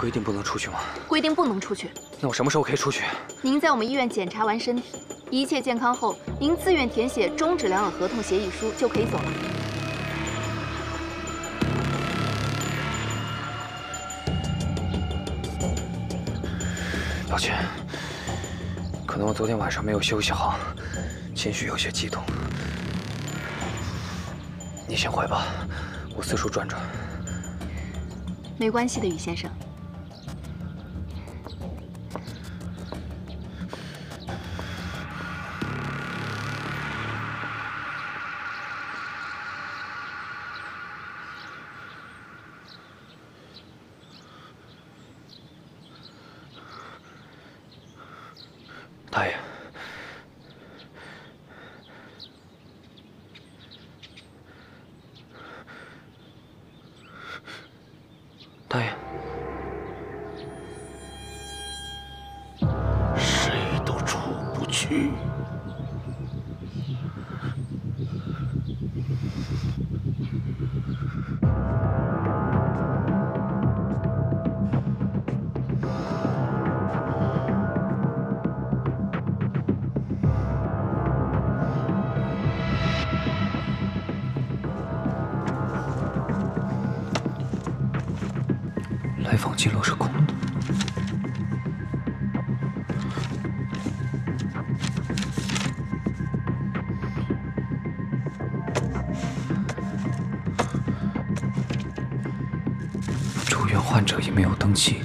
规定不能出去吗？规定不能出去。那我什么时候可以出去？您在我们医院检查完身体，一切健康后，您自愿填写终止疗养合同协议书就可以走了。抱歉，可能我昨天晚上没有休息好，情绪有些激动。你先回吧，我四处转转。没关系的，宇先生。大爷，大爷，谁都出不去。来访记录是空的。住院患者也没有登记。